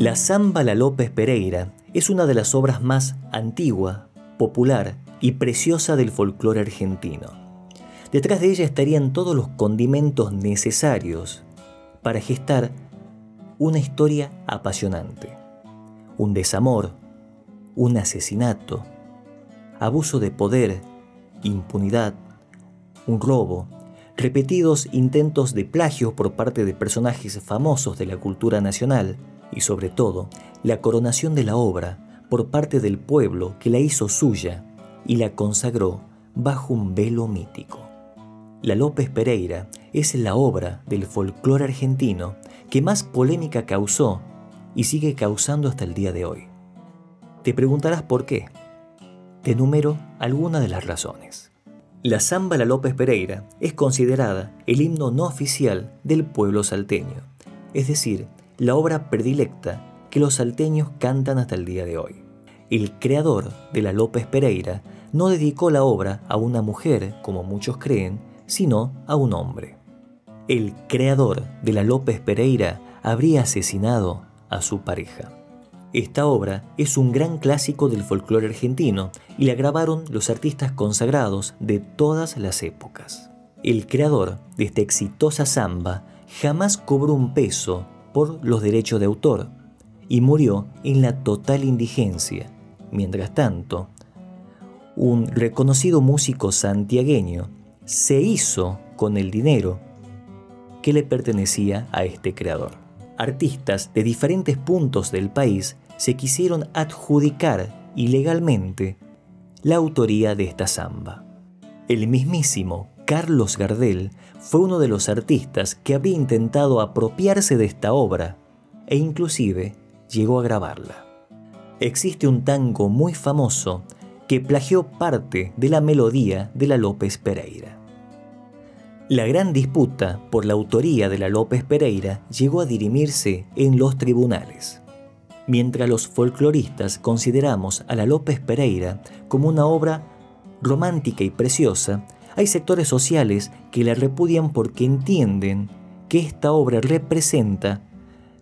La Zamba La López Pereira es una de las obras más antigua, popular y preciosa del folclore argentino. Detrás de ella estarían todos los condimentos necesarios para gestar una historia apasionante. Un desamor, un asesinato, abuso de poder, impunidad, un robo, repetidos intentos de plagio por parte de personajes famosos de la cultura nacional y sobre todo la coronación de la obra por parte del pueblo que la hizo suya y la consagró bajo un velo mítico. La López Pereira es la obra del folclore argentino que más polémica causó y sigue causando hasta el día de hoy. Te preguntarás por qué. Te enumero algunas de las razones. La Zamba La López Pereira es considerada el himno no oficial del pueblo salteño, es decir, la obra predilecta que los salteños cantan hasta el día de hoy. El creador de la López Pereira no dedicó la obra a una mujer, como muchos creen, sino a un hombre. El creador de la López Pereira habría asesinado a su pareja. Esta obra es un gran clásico del folclore argentino y la grabaron los artistas consagrados de todas las épocas. El creador de esta exitosa samba jamás cobró un peso por los derechos de autor y murió en la total indigencia. Mientras tanto, un reconocido músico santiagueño se hizo con el dinero que le pertenecía a este creador. Artistas de diferentes puntos del país se quisieron adjudicar ilegalmente la autoría de esta samba. El mismísimo Carlos Gardel fue uno de los artistas que habría intentado apropiarse de esta obra e inclusive llegó a grabarla. Existe un tango muy famoso que plagió parte de la melodía de la López Pereira. La gran disputa por la autoría de la López Pereira llegó a dirimirse en los tribunales. Mientras los folcloristas consideramos a la López Pereira como una obra romántica y preciosa, hay sectores sociales que la repudian porque entienden que esta obra representa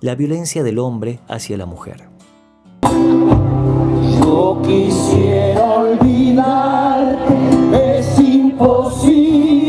la violencia del hombre hacia la mujer. Yo quisiera olvidar, es imposible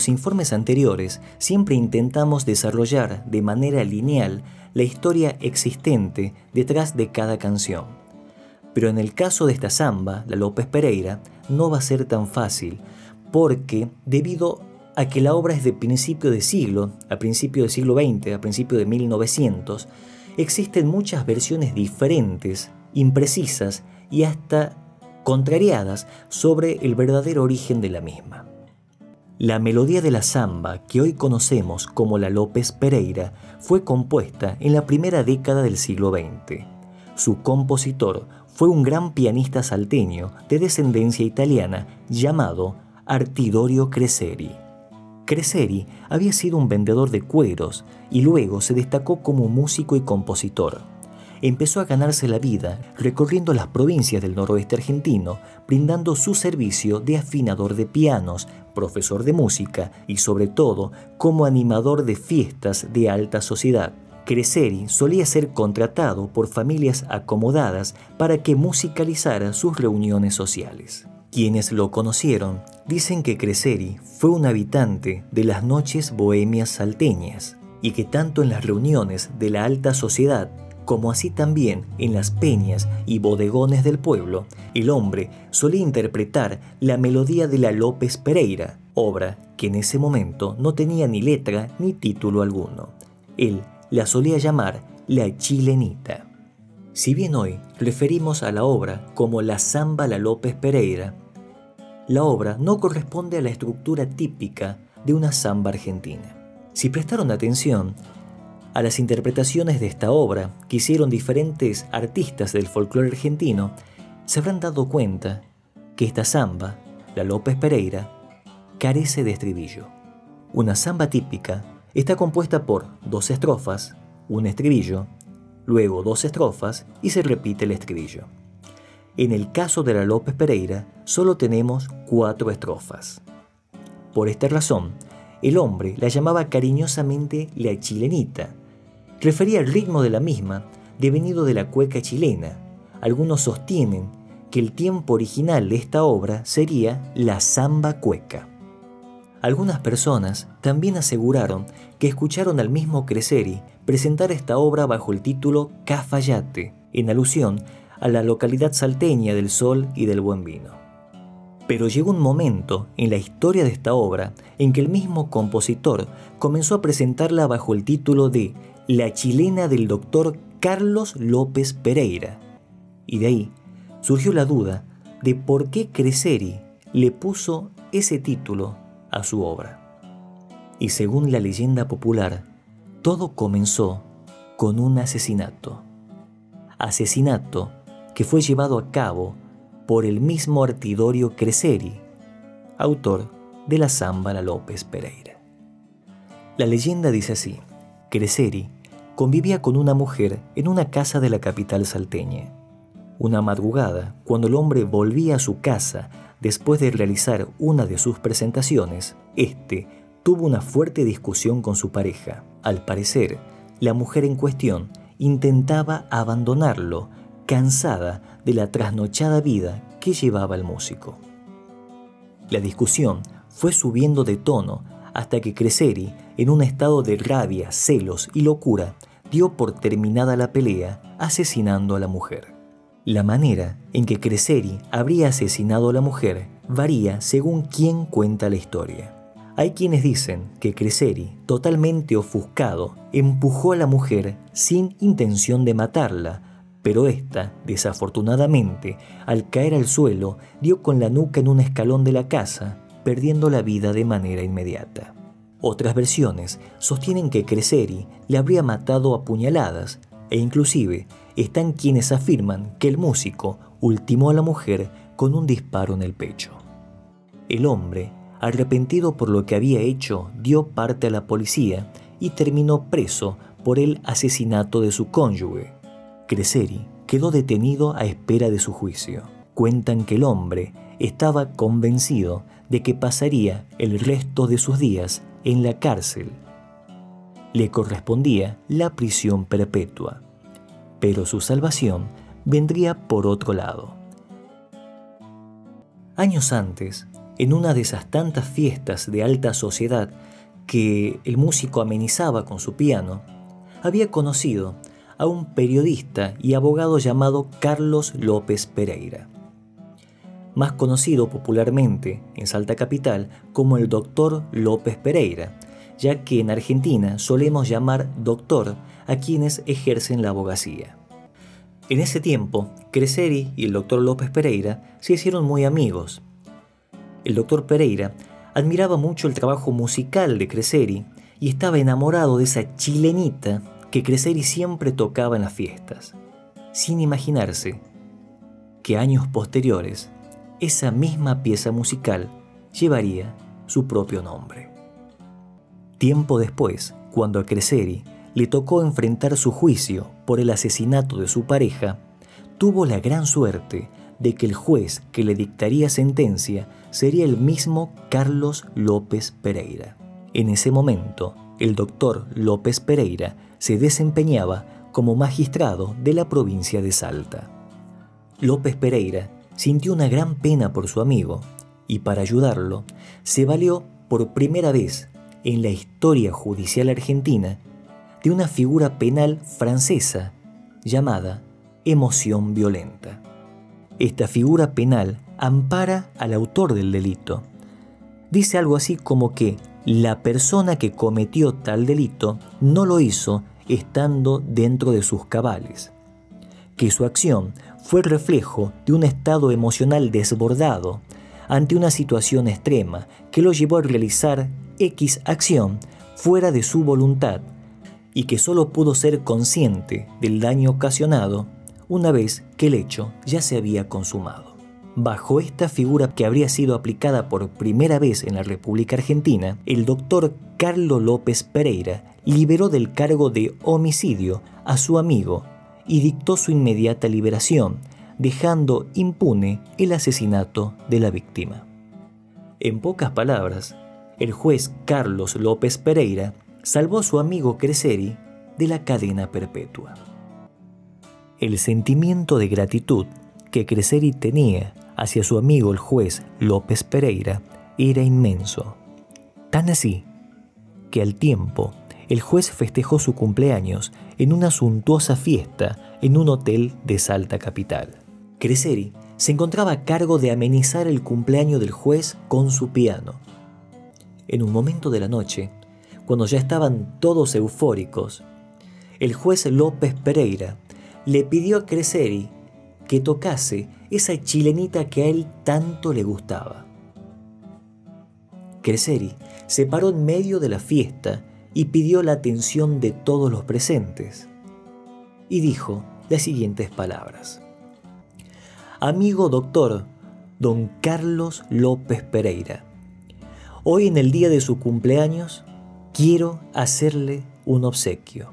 los informes anteriores siempre intentamos desarrollar de manera lineal la historia existente detrás de cada canción. Pero en el caso de esta samba, la López Pereira, no va a ser tan fácil, porque debido a que la obra es de principio de siglo, a principio del siglo XX, a principio de 1900, existen muchas versiones diferentes, imprecisas y hasta contrariadas sobre el verdadero origen de la misma. La melodía de la samba que hoy conocemos como la López Pereira fue compuesta en la primera década del siglo XX. Su compositor fue un gran pianista salteño de descendencia italiana llamado Artidorio Creseri. Creseri había sido un vendedor de cueros y luego se destacó como músico y compositor empezó a ganarse la vida recorriendo las provincias del noroeste argentino, brindando su servicio de afinador de pianos, profesor de música y sobre todo como animador de fiestas de alta sociedad. Creseri solía ser contratado por familias acomodadas para que musicalizara sus reuniones sociales. Quienes lo conocieron dicen que Creseri fue un habitante de las noches bohemias salteñas y que tanto en las reuniones de la alta sociedad como así también en las peñas y bodegones del pueblo, el hombre solía interpretar la melodía de la López Pereira, obra que en ese momento no tenía ni letra ni título alguno. Él la solía llamar la chilenita. Si bien hoy referimos a la obra como la Zamba la López Pereira, la obra no corresponde a la estructura típica de una samba argentina. Si prestaron atención, a las interpretaciones de esta obra que hicieron diferentes artistas del folclore argentino, se habrán dado cuenta que esta samba, la López Pereira, carece de estribillo. Una samba típica está compuesta por dos estrofas, un estribillo, luego dos estrofas y se repite el estribillo. En el caso de la López Pereira, solo tenemos cuatro estrofas. Por esta razón, el hombre la llamaba cariñosamente la chilenita. Refería al ritmo de la misma, devenido de la cueca chilena. Algunos sostienen que el tiempo original de esta obra sería la samba cueca. Algunas personas también aseguraron que escucharon al mismo Creseri presentar esta obra bajo el título Cafayate, en alusión a la localidad salteña del sol y del buen vino. Pero llegó un momento en la historia de esta obra en que el mismo compositor comenzó a presentarla bajo el título de La chilena del doctor Carlos López Pereira. Y de ahí surgió la duda de por qué Creseri le puso ese título a su obra. Y según la leyenda popular, todo comenzó con un asesinato. Asesinato que fue llevado a cabo por el mismo Artidorio Creseri, autor de la Zámbara López Pereira. La leyenda dice así, Creseri convivía con una mujer en una casa de la capital salteña. Una madrugada, cuando el hombre volvía a su casa después de realizar una de sus presentaciones, este tuvo una fuerte discusión con su pareja. Al parecer, la mujer en cuestión intentaba abandonarlo cansada de la trasnochada vida que llevaba el músico. La discusión fue subiendo de tono hasta que Creseri, en un estado de rabia, celos y locura, dio por terminada la pelea asesinando a la mujer. La manera en que Creseri habría asesinado a la mujer varía según quien cuenta la historia. Hay quienes dicen que Creseri, totalmente ofuscado, empujó a la mujer sin intención de matarla, pero ésta, desafortunadamente, al caer al suelo, dio con la nuca en un escalón de la casa, perdiendo la vida de manera inmediata. Otras versiones sostienen que Creseri le habría matado a puñaladas, e inclusive están quienes afirman que el músico ultimó a la mujer con un disparo en el pecho. El hombre, arrepentido por lo que había hecho, dio parte a la policía y terminó preso por el asesinato de su cónyuge, Creseri quedó detenido a espera de su juicio. Cuentan que el hombre estaba convencido de que pasaría el resto de sus días en la cárcel. Le correspondía la prisión perpetua, pero su salvación vendría por otro lado. Años antes, en una de esas tantas fiestas de alta sociedad que el músico amenizaba con su piano, había conocido a un periodista y abogado llamado Carlos López Pereira, más conocido popularmente en Salta Capital como el doctor López Pereira, ya que en Argentina solemos llamar doctor a quienes ejercen la abogacía. En ese tiempo, Creseri y el doctor López Pereira se hicieron muy amigos. El doctor Pereira admiraba mucho el trabajo musical de Creseri y estaba enamorado de esa chilenita que Creseri siempre tocaba en las fiestas, sin imaginarse que años posteriores esa misma pieza musical llevaría su propio nombre. Tiempo después, cuando a Creseri le tocó enfrentar su juicio por el asesinato de su pareja, tuvo la gran suerte de que el juez que le dictaría sentencia sería el mismo Carlos López Pereira. En ese momento, el doctor López Pereira se desempeñaba como magistrado de la provincia de Salta. López Pereira sintió una gran pena por su amigo y para ayudarlo se valió por primera vez en la historia judicial argentina de una figura penal francesa llamada emoción violenta. Esta figura penal ampara al autor del delito. Dice algo así como que la persona que cometió tal delito no lo hizo estando dentro de sus cabales, que su acción fue reflejo de un estado emocional desbordado ante una situación extrema que lo llevó a realizar X acción fuera de su voluntad y que solo pudo ser consciente del daño ocasionado una vez que el hecho ya se había consumado. Bajo esta figura que habría sido aplicada por primera vez en la República Argentina, el doctor Carlos López Pereira liberó del cargo de homicidio a su amigo y dictó su inmediata liberación, dejando impune el asesinato de la víctima. En pocas palabras, el juez Carlos López Pereira salvó a su amigo Creseri de la cadena perpetua. El sentimiento de gratitud que Creseri tenía hacia su amigo el juez López Pereira era inmenso. Tan así que al tiempo el juez festejó su cumpleaños en una suntuosa fiesta en un hotel de Salta Capital. Creseri se encontraba a cargo de amenizar el cumpleaños del juez con su piano. En un momento de la noche, cuando ya estaban todos eufóricos, el juez López Pereira le pidió a Creseri que tocase esa chilenita que a él tanto le gustaba. Creseri se paró en medio de la fiesta y pidió la atención de todos los presentes. Y dijo las siguientes palabras. Amigo doctor, don Carlos López Pereira, hoy en el día de su cumpleaños quiero hacerle un obsequio.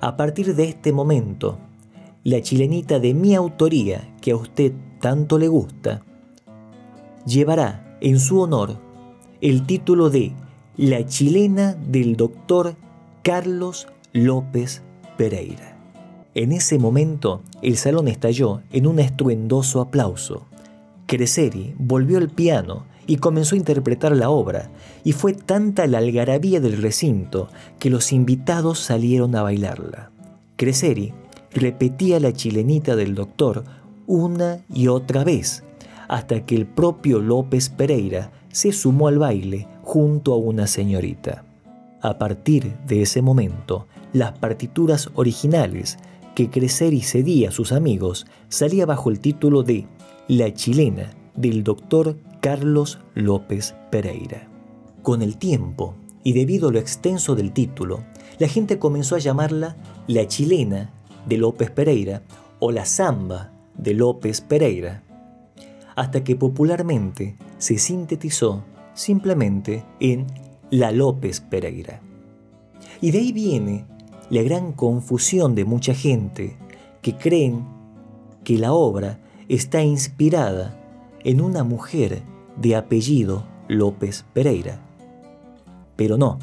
A partir de este momento, la chilenita de mi autoría, que a usted tanto le gusta, llevará en su honor el título de La chilena del doctor Carlos López Pereira. En ese momento, el salón estalló en un estruendoso aplauso. Creseri volvió al piano y comenzó a interpretar la obra, y fue tanta la algarabía del recinto que los invitados salieron a bailarla. Creseri repetía la chilenita del doctor una y otra vez, hasta que el propio López Pereira se sumó al baile junto a una señorita. A partir de ese momento, las partituras originales que Creseri cedía a sus amigos salía bajo el título de La chilena del doctor Carlos López Pereira. Con el tiempo, y debido a lo extenso del título, la gente comenzó a llamarla la chilena de López Pereira o la samba de López Pereira, hasta que popularmente se sintetizó simplemente en la López Pereira. Y de ahí viene la gran confusión de mucha gente que creen que la obra está inspirada en una mujer de apellido López Pereira. Pero no.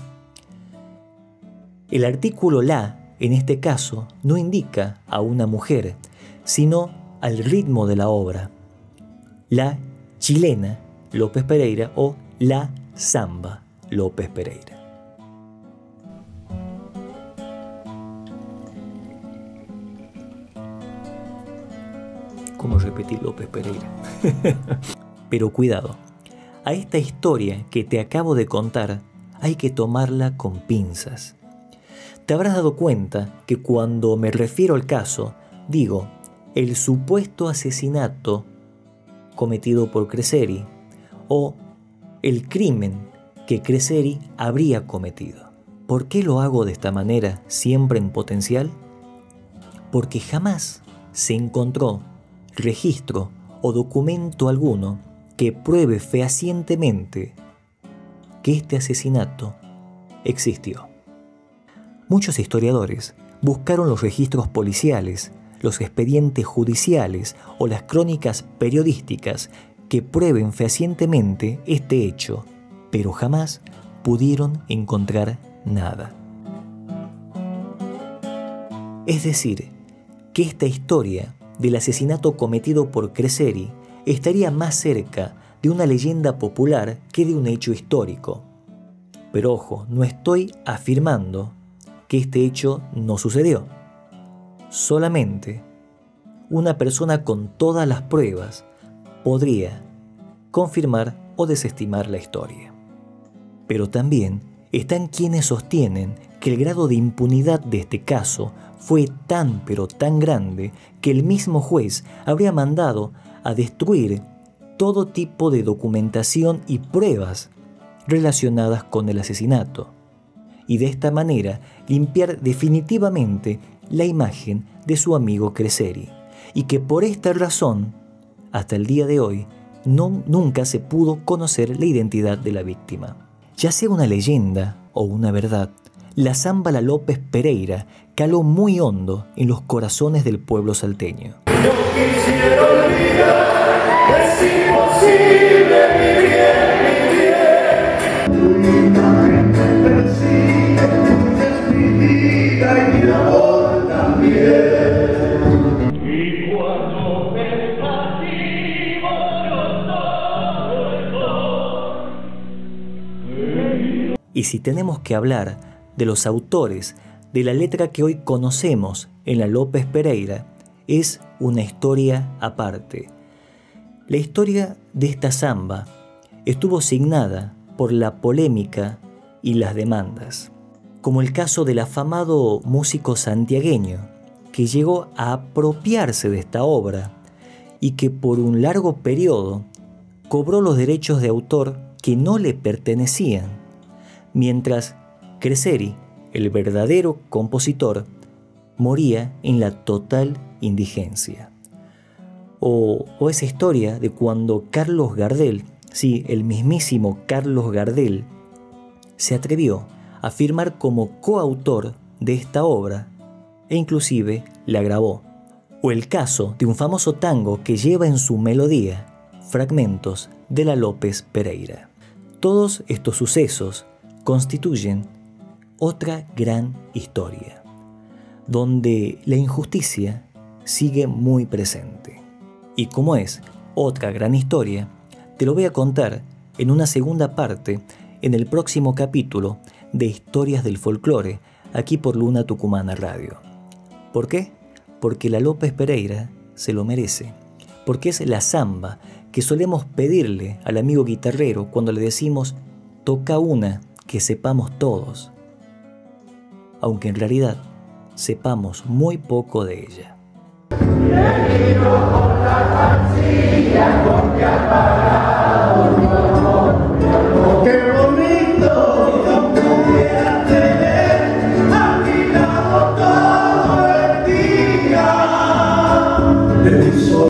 El artículo la, en este caso, no indica a una mujer, sino al ritmo de la obra. La chilena López Pereira o la samba López Pereira. ¿Cómo repetir López Pereira? Pero cuidado, a esta historia que te acabo de contar hay que tomarla con pinzas. Te habrás dado cuenta que cuando me refiero al caso, digo el supuesto asesinato cometido por Creseri o el crimen que Creseri habría cometido. ¿Por qué lo hago de esta manera, siempre en potencial? Porque jamás se encontró registro o documento alguno que pruebe fehacientemente que este asesinato existió. Muchos historiadores buscaron los registros policiales, los expedientes judiciales o las crónicas periodísticas prueben fehacientemente este hecho, pero jamás pudieron encontrar nada. Es decir, que esta historia del asesinato cometido por Creseri estaría más cerca de una leyenda popular que de un hecho histórico. Pero ojo, no estoy afirmando que este hecho no sucedió. Solamente una persona con todas las pruebas podría confirmar o desestimar la historia. Pero también están quienes sostienen que el grado de impunidad de este caso fue tan pero tan grande que el mismo juez habría mandado a destruir todo tipo de documentación y pruebas relacionadas con el asesinato, y de esta manera limpiar definitivamente la imagen de su amigo Creseri, y que por esta razón, hasta el día de hoy, no, nunca se pudo conocer la identidad de la víctima. Ya sea una leyenda o una verdad, la zamba La López Pereira caló muy hondo en los corazones del pueblo salteño. No quisiera olvidar, es imposible vivir, si tenemos que hablar de los autores de la letra que hoy conocemos en la López Pereira, es una historia aparte. La historia de esta samba estuvo signada por la polémica y las demandas, como el caso del afamado músico santiagueño, que llegó a apropiarse de esta obra y que por un largo periodo cobró los derechos de autor que no le pertenecían, mientras Creseri, el verdadero compositor, moría en la total indigencia. O, o, esa historia de cuando Carlos Gardel, sí, el mismísimo Carlos Gardel, se atrevió a firmar como coautor de esta obra e inclusive la grabó. O el caso de un famoso tango que lleva en su melodía fragmentos de la López Pereira. Todos estos sucesos constituyen otra gran historia, donde la injusticia sigue muy presente. Y como es otra gran historia, te lo voy a contar en una segunda parte en el próximo capítulo de Historias del Folclore, aquí por Luna Tucumana Radio. ¿Por qué? Porque la López Pereira se lo merece, porque es la samba que solemos pedirle al amigo guitarrero cuando le decimos, toca una que sepamos todos, aunque en realidad sepamos muy poco de ella.